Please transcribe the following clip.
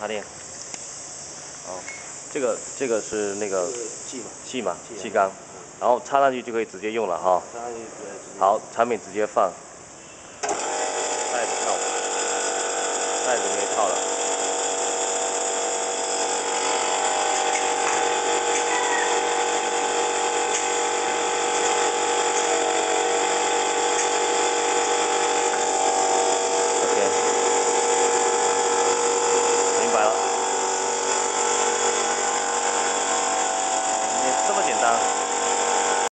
插电哦，这个这个是那个气嘛，气缸，然后插上去就可以直接用了哈。好，产品直接放。袋子套，袋子可以套了。